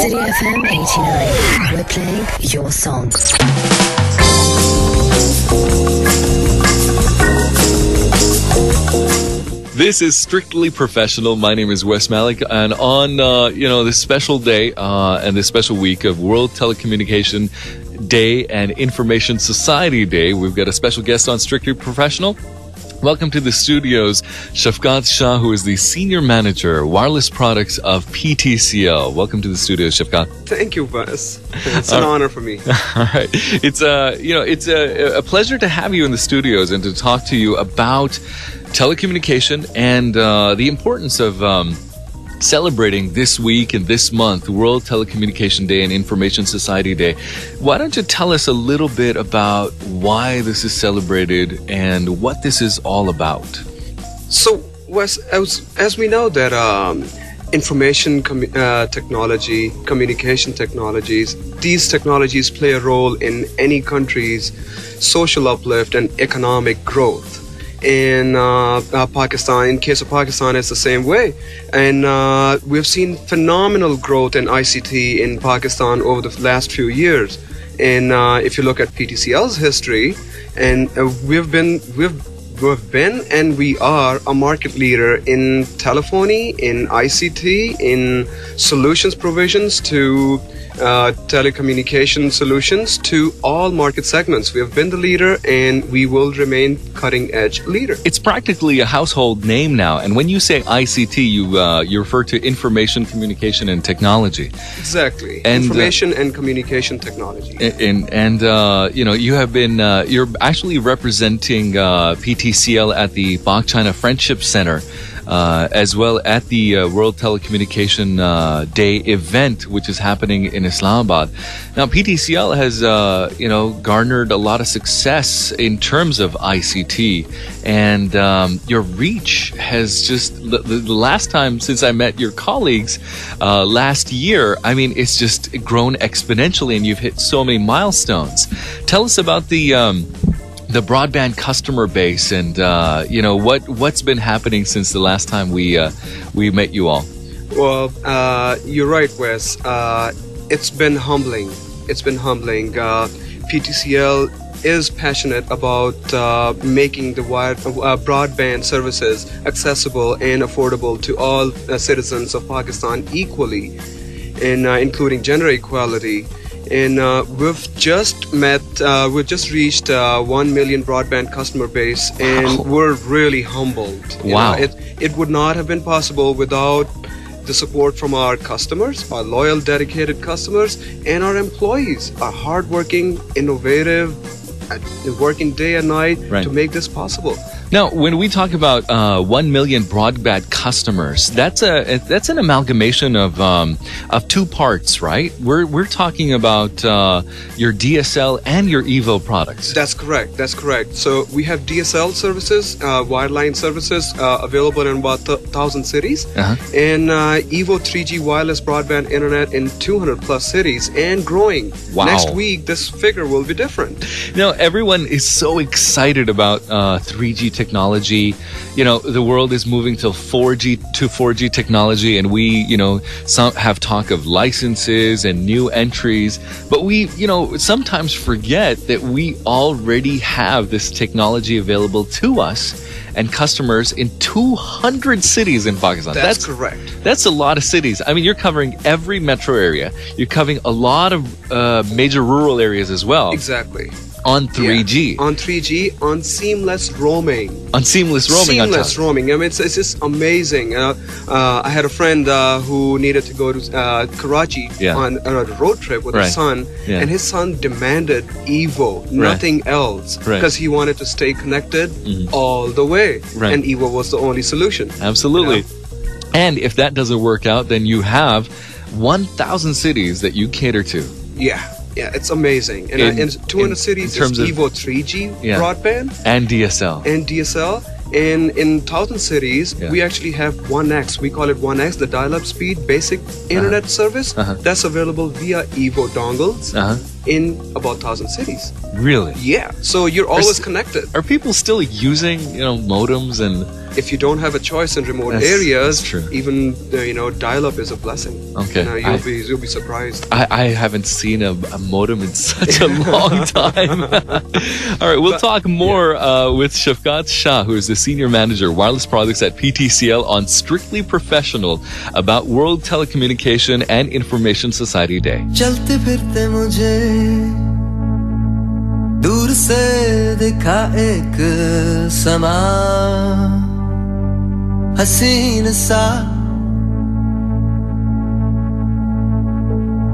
City FM 89. We're playing your songs. This is strictly professional. My name is Wes Malik, and on uh, you know this special day uh, and this special week of World Telecommunication Day and Information Society Day, we've got a special guest on Strictly Professional. Welcome to the studios, Shafqaat Shah, who is the Senior Manager, Wireless Products of PTCL. Welcome to the studios, Shafqaat. Thank you, Wes. It's an honor for me. All right. It's a, you know, it's a, a pleasure to have you in the studios and to talk to you about telecommunication and uh, the importance of um, celebrating this week and this month, World Telecommunication Day and Information Society Day. Why don't you tell us a little bit about why this is celebrated and what this is all about? So, Wes, as, as we know that um, information com- uh, technology, communication technologies, these technologies play a role in any country's social uplift and economic growth in uh, uh, Pakistan. In case of Pakistan, it's the same way, and uh, we've seen phenomenal growth in ICT in Pakistan over the last few years. And uh, if you look at PTCL's history, and uh, we've been we've we've been and we are a market leader in telephony, in ICT, in solutions provisions to uh, telecommunication solutions to all market segments. We have been the leader and we will remain cutting edge leader. It's practically a household name now. And when you say ICT, you, uh, you refer to information, communication, and technology. Exactly. And, uh, Information and communication technology. And, and uh, you know, you have been, uh, you're actually representing uh, PTCL at the Pak China Friendship Center. Uh, as well at the uh, World Telecommunication uh, Day event, which is happening in Islamabad. Now, PTCL has, uh, you know, garnered a lot of success in terms of ICT, and um, your reach has just the, the last time since I met your colleagues uh, last year. I mean, it's just grown exponentially, and you've hit so many milestones. Tell us about the. Um, the broadband customer base and uh, you know what what's been happening since the last time we uh, we met you all Well, uh, you're right, Wes. Uh, it's been humbling. It's been humbling. Uh, PTCL is passionate about uh, making the wire, broadband services accessible and affordable to all citizens of Pakistan equally, and including gender equality. And uh, we've just met, uh, we've just reached uh, 1 million broadband customer base, and Wow. we're really humbled. You Wow. know, it, it would not have been possible without the support from our customers, our loyal, dedicated customers, and our employees, are hardworking, innovative, uh, working day and night Right. to make this possible. Now when we talk about uh, 1 million broadband customers that's a that's an amalgamation of um, of two parts right we're we're talking about uh, your DSL and your Evo products That's correct. That's correct. So we have DSL services, uh, wireline services uh, available in about th- thousand cities, Uh-huh. and uh, Evo 3G wireless broadband internet in 200 plus cities and growing. Wow. Next week, this figure will be different. Now, everyone is so excited about uh, 3G technology. You know, the world is moving to 4G to 4G technology, and we, you know, some have talk of licenses and new entries. But we, you know, sometimes forget that we already have this technology available to us and customers in 200 cities in Pakistan. That's, correct. That's a lot of cities. I mean, you're covering every metro area. You're covering a lot of uh, major rural areas as well Exactly. On 3G, Yeah. On 3G, on seamless roaming. on seamless roaming. seamless roaming. I mean, it's, it's just amazing. Uh, uh, I had a friend uh, who needed to go to uh, Karachi Yeah. on, on a road trip with Right. his son, Yeah. and his son demanded Evo, nothing else, Right. Mm-hmm. because he wanted to stay connected all the way, Right. and Evo was the only solution. Absolutely. And if that doesn't work out, then you have 1,000 cities that you cater to. Yeah, yeah, it's amazing. And uh, In- in, in 200 in- cities, in terms of- Evo 3G Yeah. broadband And DSL. and DSL, In in thousand cities, Yeah. we actually have 1x. We call it 1x, the dial-up speed basic internet service. Uh-huh. That's available via Evo dongles Uh huh. in about thousand cities. Really? Yeah, so you're always s- connected. Are people still using you know modems and? If you don't have a choice in remote That's- areas, that's true. even uh, you know dial-up is a blessing. Okay, You know, you'll I- be you'll be surprised. I, I haven't seen a, a modem in such a long time. All right, we'll talk more uh, with Shafqaat Shah, who is the senior manager wireless products at PTCL, on Strictly Professional about World Telecommunication and Information Society Day. चलते फिरते मुझे दूर से दिखा एक समा हसीन सा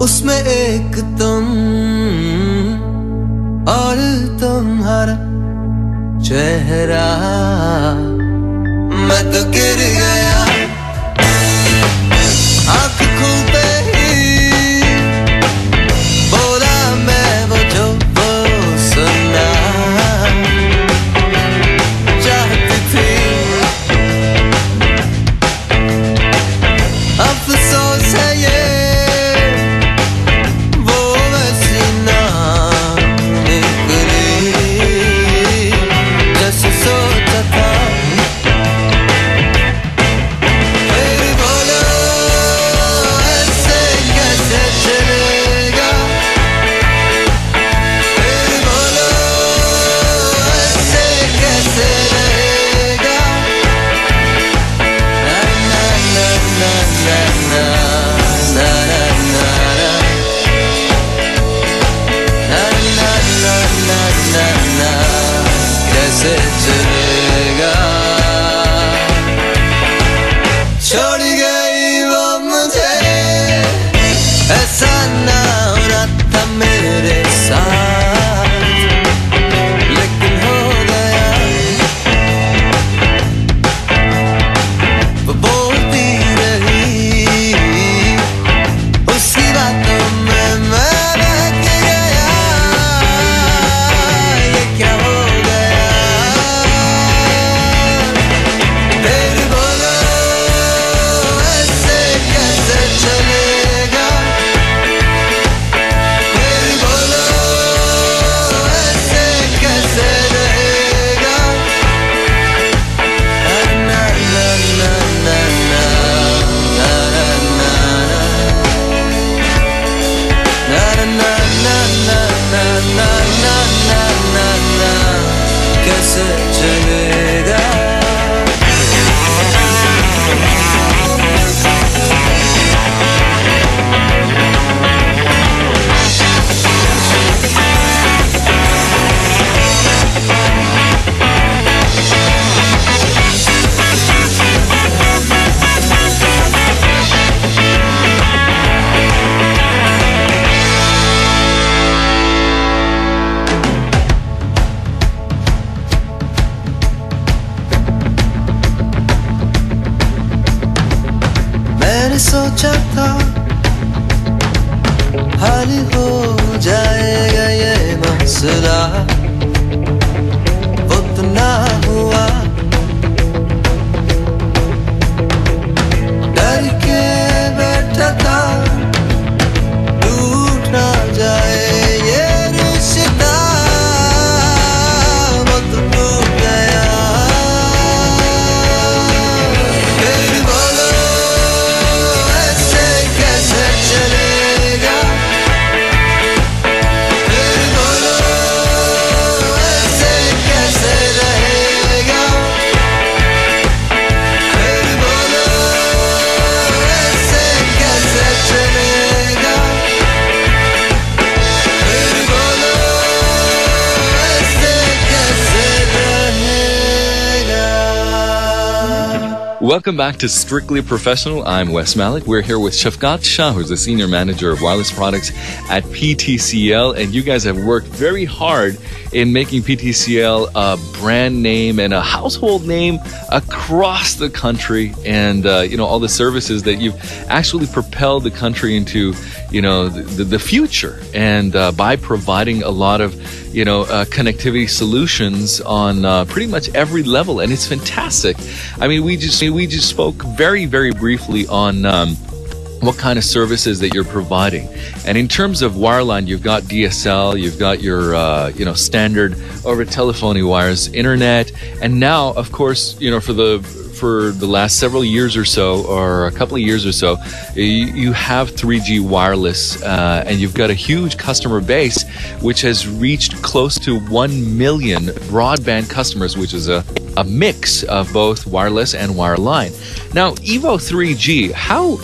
उसमें एक तुम और तुम्हारा चेहरा मैं तो गिर गया। आँख खुलते Welcome back to Strictly Professional. I'm Wes Malik. We're here with Shafqaat Shah, who's the Senior Manager of Wireless Products at PTCL. And you guys have worked very hard in making PTCL a brand name and a household name across the country. And, uh, you know, all the services that you've actually propelled the country into, you know, the, the future. And uh, by providing a lot of, you know, uh, connectivity solutions on uh, pretty much every level. And it's fantastic. I mean, we just, we just spoke very, very briefly on, um, what kind of services that you're providing. And in terms of wireline, you've got DSL, you've got your uh, you know standard over telephony wires, internet, and now, of course, you know for the for the last several years or so, or a couple of years or so, you, have 3G wireless, uh, and you've got a huge customer base, which has reached close to 1 million broadband customers, which is a, a mix of both wireless and wireline. Now, Evo 3G, how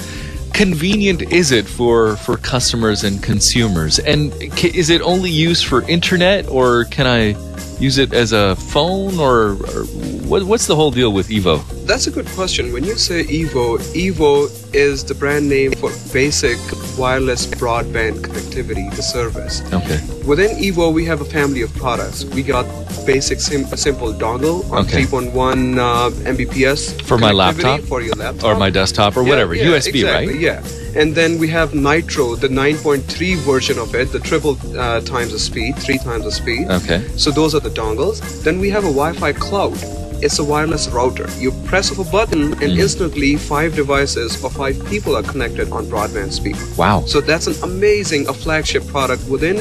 convenient is it for for customers and consumers? And is it only used for internet, or can I use it as a phone, or, or what, what's the whole deal with Evo? That's a good question. When you say Evo, Evo is the brand name for basic wireless broadband connectivity, the service. Okay. Within Evo, we have a family of products. We got basic sim- simple dongle on Okay. 3.1 uh, Mbps For my laptop? for your laptop Or my desktop, or Yeah, whatever, yeah, USB, exactly, right? Yeah. And then we have Nitro, the 9.3 version of it, the triple uh, times the speed, three times the speed. Okay. So those are the dongles. Then we have a Wi-Fi cloud. It's a wireless router. You press of a button and Mm-hmm. instantly five devices or five people are connected on broadband speed. Wow. So that's an amazing, a flagship product within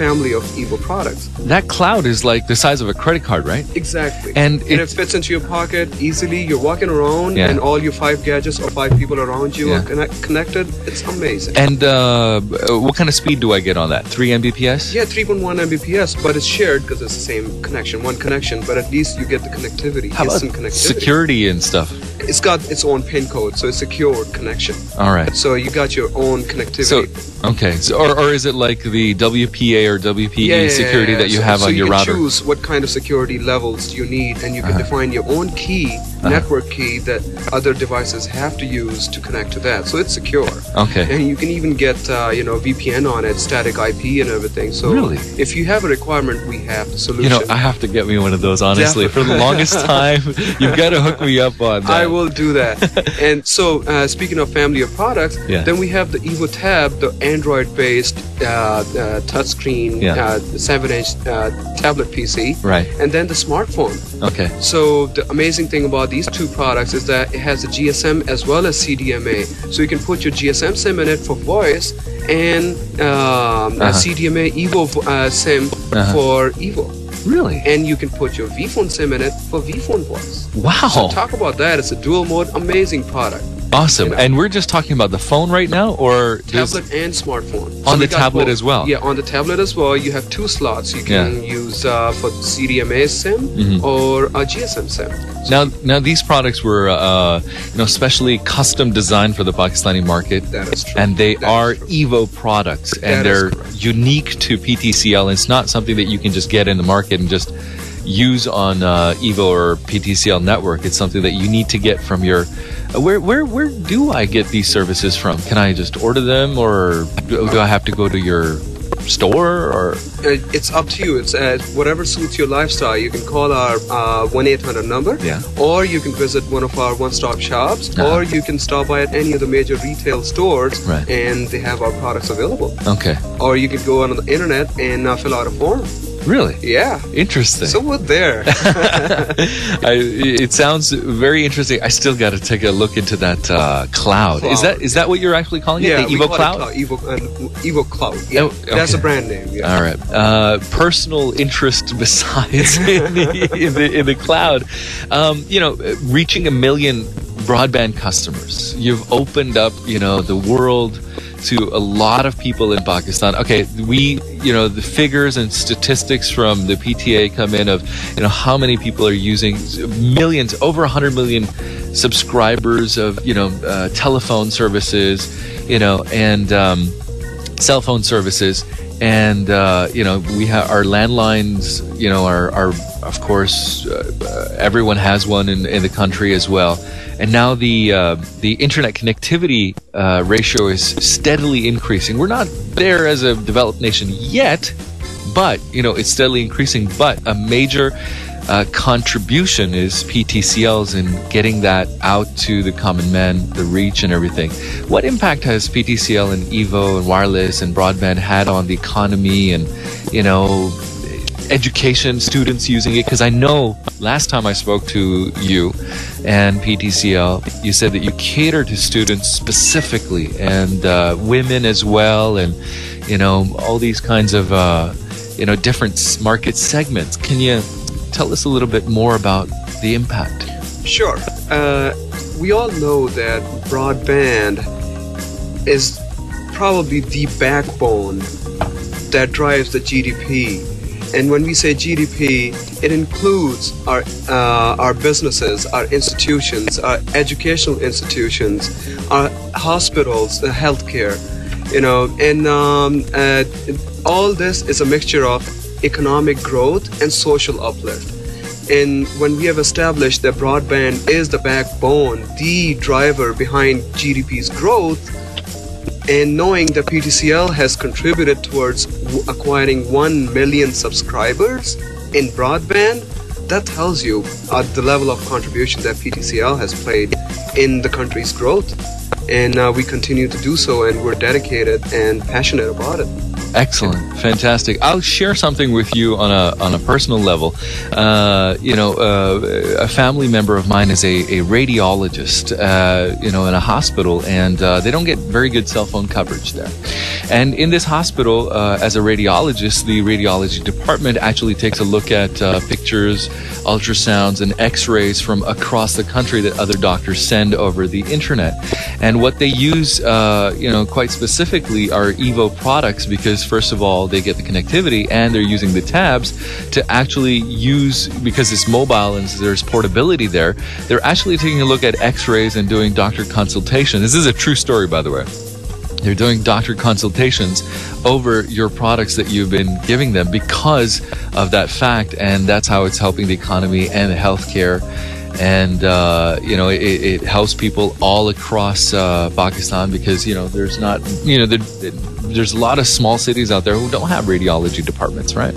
family of Evo products. That cloud is like the size of a credit card, right? Exactly. And it, it- fits into your pocket easily. You're walking around Yeah. and all your five gadgets or five people around you Yeah. are connect- connected. It's amazing. And uh, what kind of speed do I get on that? Three Mbps? yeah, 3.1 Mbps, but it's shared because it's the same connection, one connection, but at least you get the connectivity, How about connectivity. security and stuff? It's got its own pin code, so it's a secured connection. All right. So you got your own connectivity. So okay, so, or, or is it like the WPA or WPE Yeah, yeah, security yeah. that you So- have so on your you can router? choose what kind of security levels you need, and you can Uh-huh. define your own key, network key that other devices have to use to connect to that. So it's secure. Okay. And you can even get uh, you know VPN on it, static IP and everything. So Really? if you have a requirement, we have the solution. You know, I have to get me one of those. Honestly, for the longest time, you've got to hook me up on that. I will do that. and so, uh, speaking of family of products, Yeah. then we have the Evo Tab, the Android-based uh, uh, touchscreen, Yeah. uh, seven-inch uh, tablet PC, Right. and then the smartphone. Okay. So the amazing thing about these two products is that it has a GSM as well as CDMA. So you can put your GSM SIM in it for voice and um, a Uh-huh. CDMA Evo uh, SIM Uh-huh. for Evo. Really? And you can put your Vfone SIM in it for Vfone voice. Wow. So talk about that. It's a dual mode, amazing product. Awesome. you know. And we're just talking about the phone right now, or Tablet and smartphone. On we the tablet both. as well? Yeah, on the tablet as well. You have two slots. You can use uh, for CDMA SIM Mhm. or a GSM SIM. now, now these products were, uh, you know, specially custom designed for the Pakistani market. That is true. and they That are. Evo products, and That they're unique to PTCL. It's not something that you can just get in the market and just use on uh, Evo or PTCL network. It's something that you need to get from your. Uh, where where where do I get these services from? Can I just order them, or do, do I have to go to your store? Or Uh, it's up to you. It's uh, whatever suits your lifestyle. You can call our uh, one eight hundred number, Yeah. or you can visit one of our one stop shops, Uh-huh. or you can stop by at any of the major retail stores, Right. and they have our products available. okay, Or you can go on the internet and uh, fill out a form. Really Yeah. interesting. So we're there. I, it sounds very interesting. I still got to take a look into that uh, cloud. Is that is that what you're actually calling yeah, it? The Evo it Cloud. Evo, uh, Evo Cloud. Yeah, Oh, that's a brand name. Yeah. All right. Uh, personal interest besides in the, in the in the cloud, um, you know, reaching a million broadband customers. You've opened up, you know, the world to a lot of people in Pakistan. Okay, we, you know, the figures and statistics from the PTA come in of, you know, how many people are using millions, over 100 million subscribers of, you know, uh, telephone services, you know, and um, cell phone services and uh, you know we have our landlines you know are, are of course uh, uh, everyone has one in, in the country as well and now the uh, the internet connectivity uh, ratio is steadily increasing. We're not there as a developed nation yet, but you know it's steadily increasing. But a major uh, contribution is PTCL's in getting that out to the common man, the reach and everything. What impact has PTCL and Evo and wireless and broadband had on the economy and you know education, students using it? Because I know last time I spoke to you and PTCL, you said that you cater to students specifically and uh, women as well, and you know all these kinds of uh, you know different market segments. Can you tell us a little bit more about the impact? Sure. Uh, we all know that broadband is probably the backbone that drives the GDP and when we say GDP, it includes our uh, our businesses, our institutions, our educational institutions, our hospitals, the healthcare. You know, and um, uh, all this is a mixture of economic growth and social uplift. And when we have established that broadband is the backbone, the driver behind GDP's growth, and knowing that PTCL has contributed towards acquiring 1 million subscribers in broadband, that tells you uh, the level of contribution that PTCL has played in the country's growth. And uh, we continue to do so, and we're dedicated and passionate about it. Excellent, fantastic. I'll share something with you on a on a personal level. Uh, you know, uh, a family member of mine is a, a radiologist. Uh, you know, in a hospital, and uh, they don't get very good cell phone coverage there. And in this hospital, uh, as a radiologist, the radiology department actually takes a look at uh, pictures, ultrasounds, and X-rays from across the country that other doctors send over the internet. And what they use, you know, quite specifically, are Evo products because is first of all they get the connectivity and they're using the tabs to actually use because it's mobile and there's portability there. They're actually taking a look at X-rays and doing doctor consultation. This is a true story, by the way. They're doing doctor consultations over your products that you've been giving them because of that fact, and that's how it's helping the economy and the healthcare and uh, you know it, it, helps people all across uh, Pakistan because you know there's not you know there's a lot of small cities out there who don't have radiology departments, right?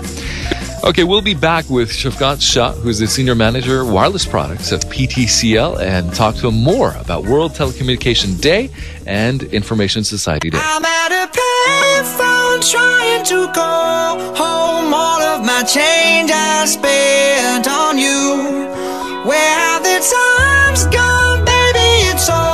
Okay, we'll be back with Shafqaat Shah, who's the senior manager wireless products at PTCL, and talk to him more about World Telecommunication Day and Information Society Day. I'm at a payphone trying to call home all of my change I spent on you. Where have the times gone, baby? It's all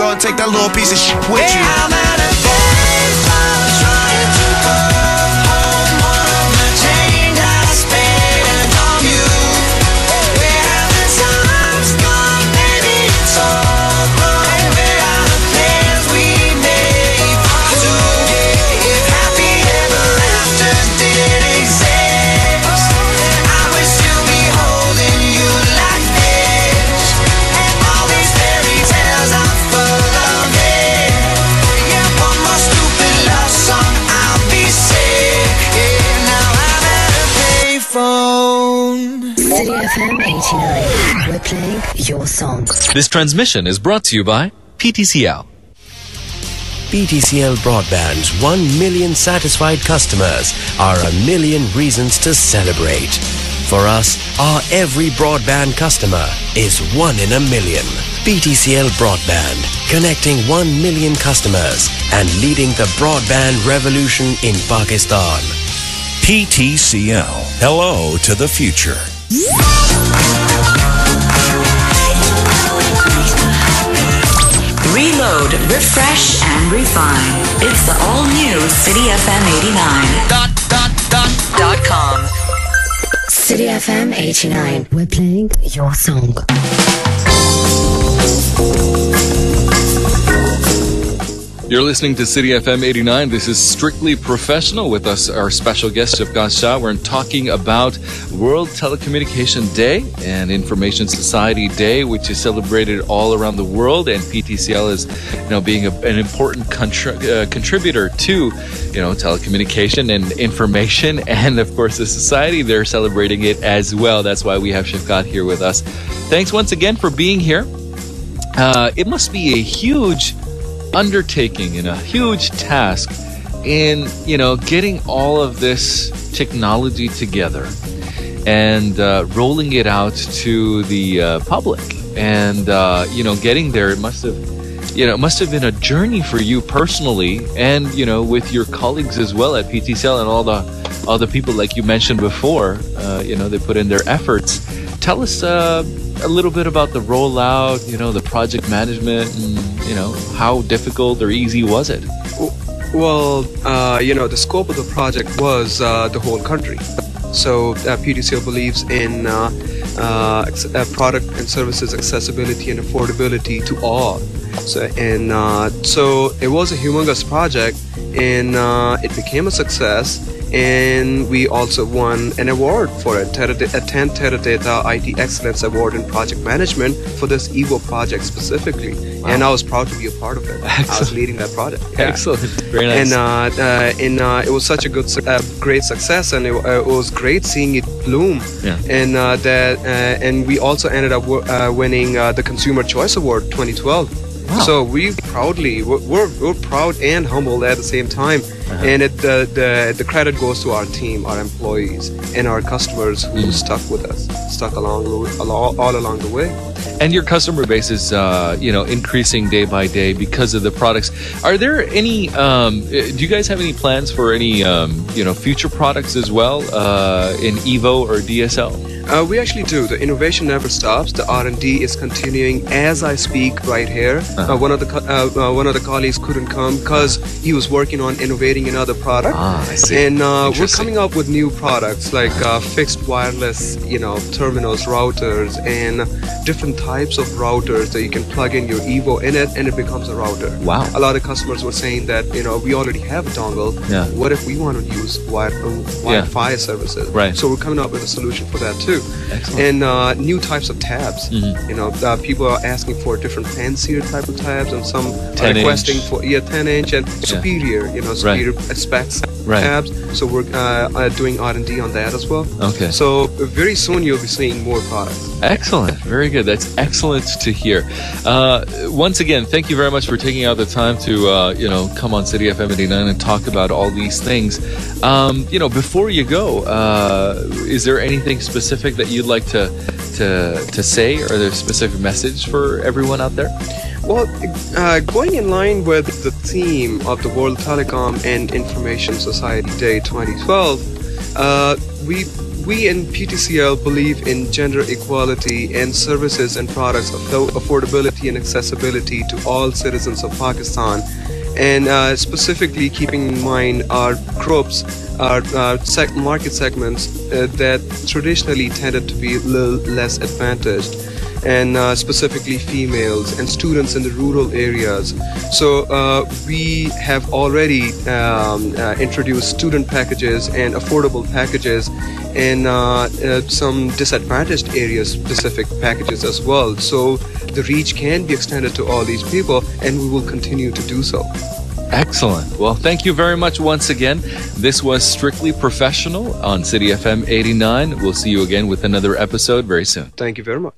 and take that little piece of shit with you. This transmission is brought to you by PTCL. PTCL Broadband's 1 million satisfied customers are a million reasons to celebrate. For us, our every broadband customer is one in a million. PTCL Broadband, connecting 1 million customers and leading the broadband revolution in Pakistan. PTCL. Hello to the future. Reload, refresh, and refine. It's the all new City FM 89. Dot, dot, dot, dot com. City FM 89. We're playing your song. You're listening to City FM 89. This is Strictly Professional with us, our special guest, Shafqaat Shah. We're talking about World Telecommunication Day and Information Society Day, which is celebrated all around the world. And PTCL is, you know, being a, an important contri- uh, contributor to, you know, telecommunication and information. And of course, the society, they're celebrating it as well. That's why we have Shafqaat here with us. Thanks once again for being here. Uh, it must be a huge undertaking and a huge task in you know getting all of this technology together and uh, rolling it out to the uh, public. And uh, you know getting there it must have you know it must have been a journey for you personally and you know with your colleagues as well at PTCL and all the the people like you mentioned before uh, you know they put in their efforts tell us uh, a little bit about the rollout you know the project management and you know how difficult or easy was it Well, uh, you know, the scope of the project was uh, the whole country. So uh, PTCL believes in uh, uh, uh, product and services accessibility and affordability to all. So and so it was a humongous project, and it became a success. And we also won an award for it, a 10 Teradata IT Excellence Award in Project Management for this Evo project specifically. And I was proud to be a part of it. I was leading that project. Yeah excellent very nice and uh, uh, and uh, it was such a good, uh, great success, and it, uh, it was great seeing it bloom. Yeah. And uh, that, uh, and we also ended up uh, winning uh, the Consumer Choice Award 2012. Wow. So we proudly, we're, we're, proud and humbled at the same time, Uh-huh. and it, the, the the credit goes to our team, our employees, and our customers who Mm-hmm. stuck with us, stuck along along all along the way. and your customer base is uh, you know increasing day by day because of the products are there any um, uh, do you guys have any plans for any um, you know future products as well uh, in evo or dsl Uh, we actually do. The innovation never stops. The R and D is continuing as I speak right here. Uh-huh. Uh, one of the co- uh, uh, one of the colleagues couldn't come because he was working on innovating another product. Ah, I see. And uh, we're coming up with new products like uh, fixed wireless, you know, terminals, routers, and different types of routers that you can plug in your Evo in it, and it becomes a router. Wow. A lot of customers were saying that you know we already have a dongle. Yeah. What if we want to use wi- uh, Wi-Fi services? Right. So we're coming up with a solution for that too. Excellent. And uh, new types of tabs. Mhm. You know, uh, people are asking for different fancier type of tabs, and some are requesting inch. for yeah, 10 inch and superior. You know, superior specs. Right. apps. So we're uh, uh, doing R&D on that as well. Okay. So very soon you'll be seeing more products. Excellent. Very good. That's excellent to hear. Uh, once again, thank you very much for taking out the time to, uh, you know, come on City FM 89 and talk about all these things. Um, you know, before you go, uh, is there anything specific that you'd like to, to, to say or there's a specific message for everyone out there? Well, uh, going in line with the theme of the World Telecom and Information Society Day 2012, uh, we we in PTCL believe in gender equality and services and products of affordability and accessibility to all citizens of Pakistan, and uh, specifically keeping in mind our groups, our, our sec- market segments uh, that traditionally tended to be a little less advantaged and uh, specifically females and students in the rural areas. So uh, we have already um, uh, introduced student packages and affordable packages in uh, uh, some disadvantaged areas specific packages as well. So the reach can be extended to all these people and we will continue to do so. Excellent. Well, thank you very much once again. This was Strictly Professional on City FM 89. We'll see you again with another episode very soon. Thank you very much.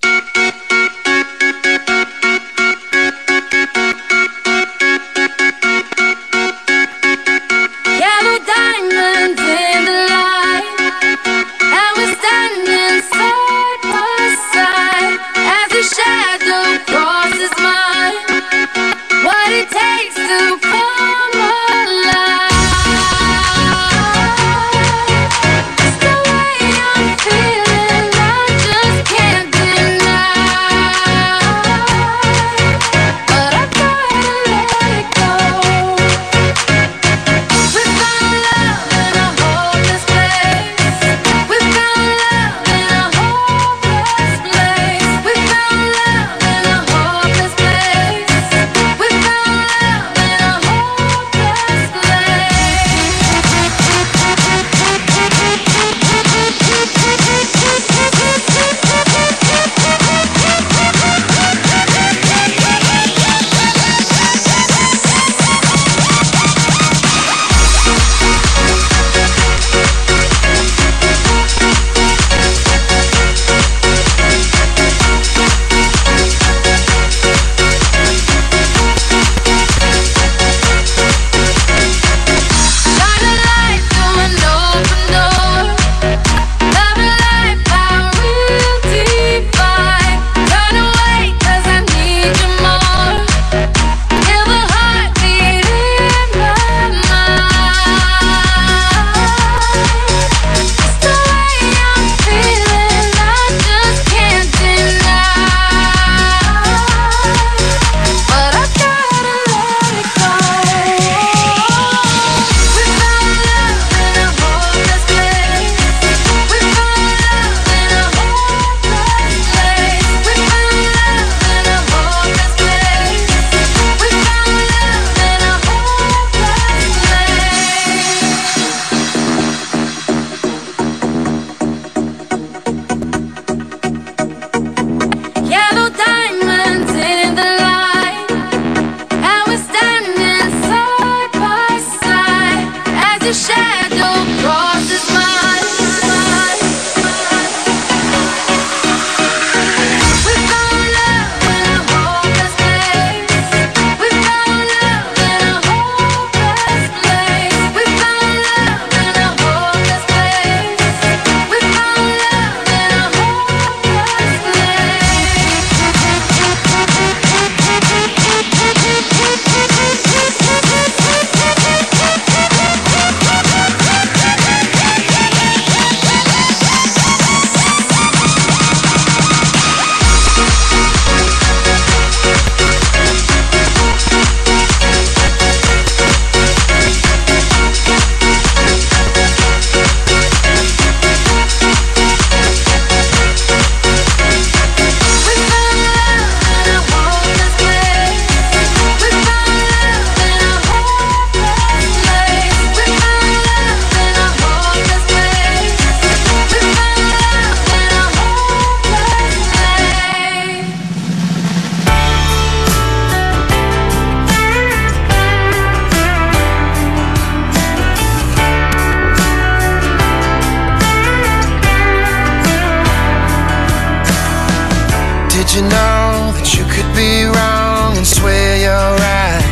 You know that you could be wrong and swear you're right?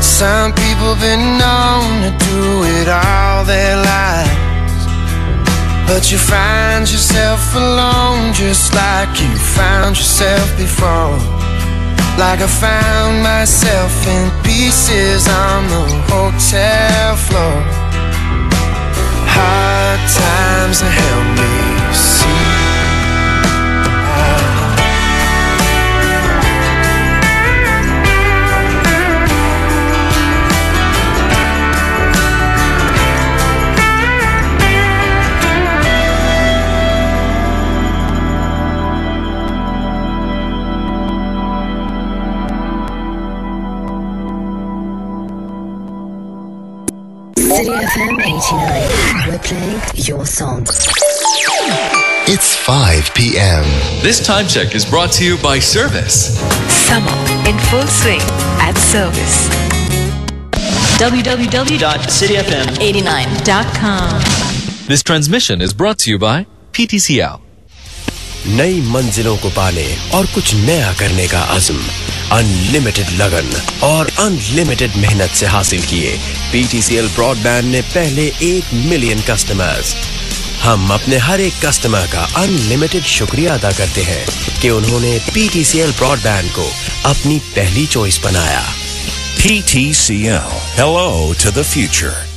Some people been known to do it all their lives. But you find yourself alone just like you found yourself before. Like I found myself in pieces on the hotel floor. Hard times have helped me see. 89. We're playing your songs. It's 5 p.m. This time check is brought to you by Servis. Summer in full swing at Servis. www.cityfm89.com. This transmission is brought to you by PTCL. नई मंजिलों को पाने और कुछ नया करने का आजम unlimited लगन और अनलिमिटेड मेहनत से हासिल किए पीटीसीएल ब्रॉडबैंड ने पहले एक मिलियन कस्टमर्स हम अपने हर एक कस्टमर का अनलिमिटेड शुक्रिया अदा करते हैं कि उन्होंने पीटीसीएल ब्रॉडबैंड को अपनी पहली चॉइस बनाया PTCL. Hello to the future.